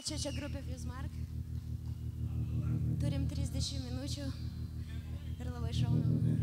Ačiū, čia grupė Fizmark. Turim 30 minučių ir labai šaunam.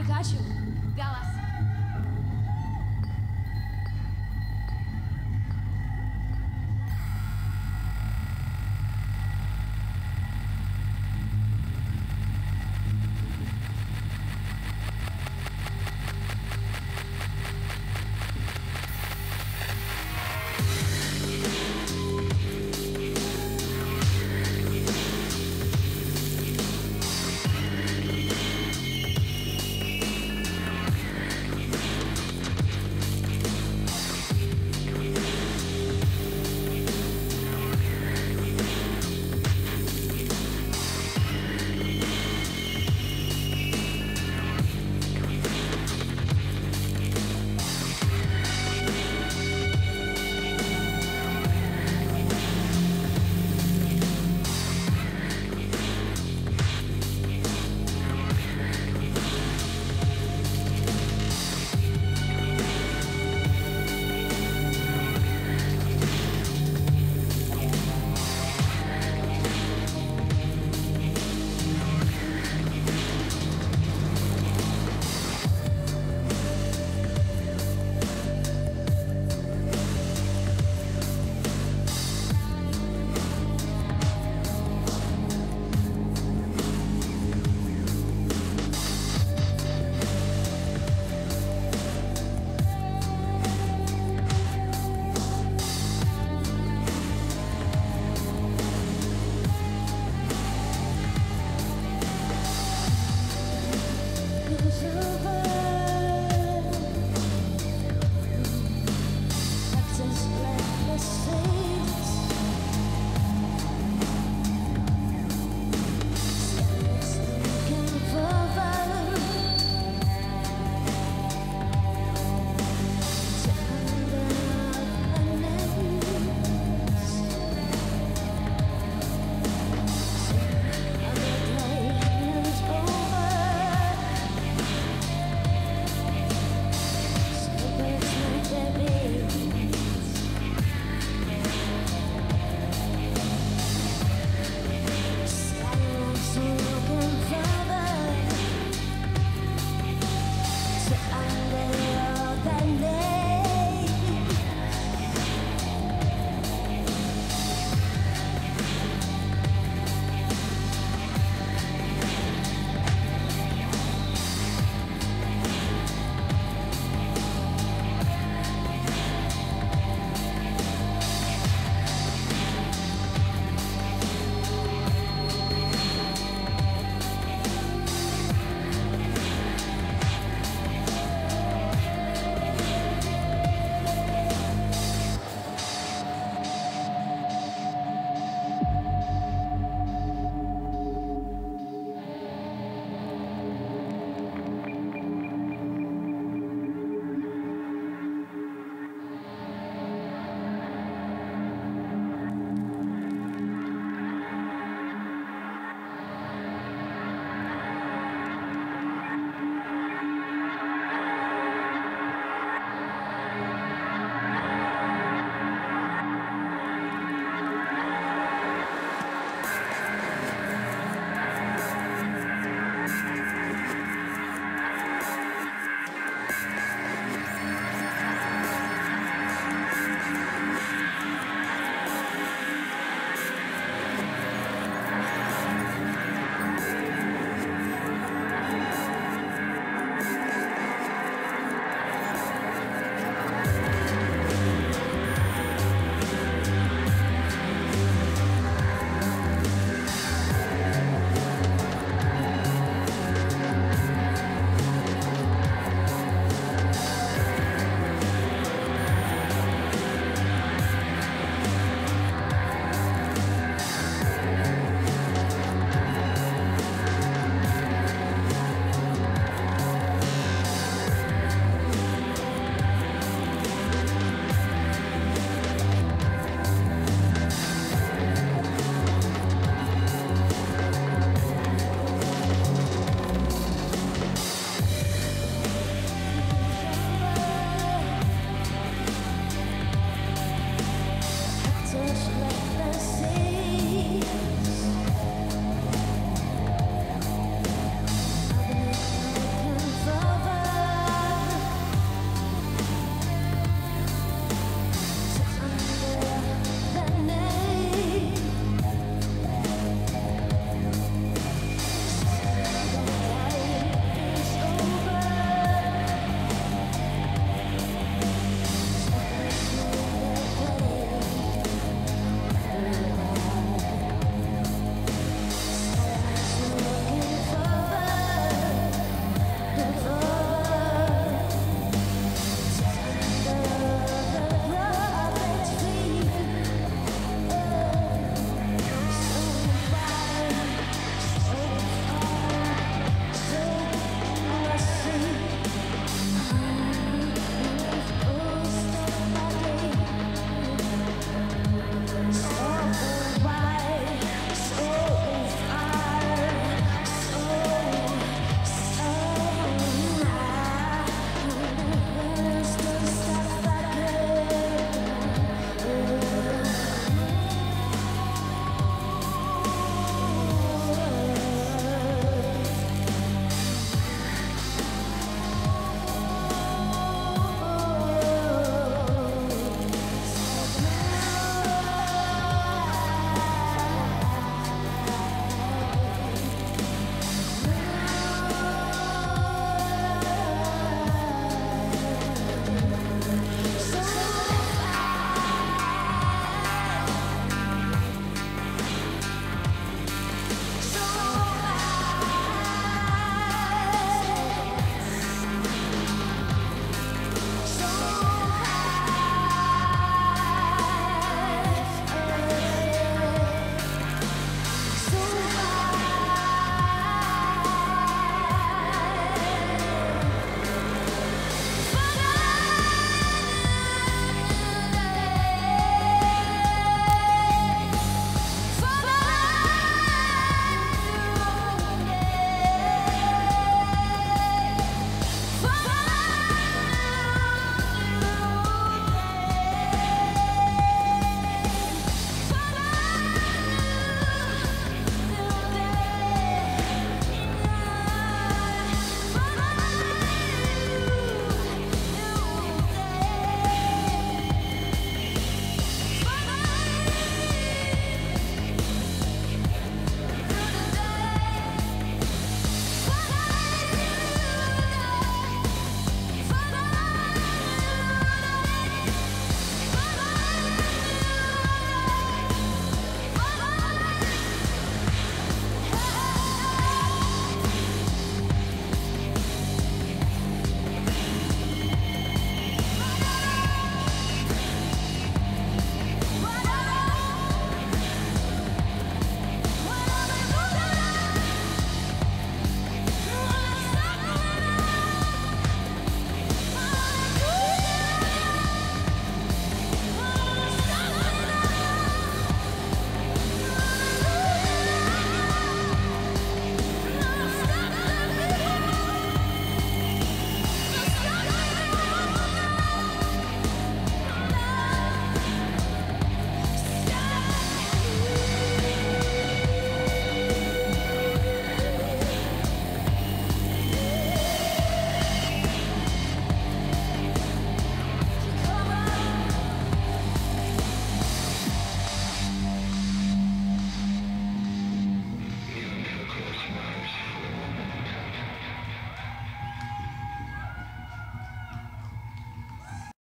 I got you.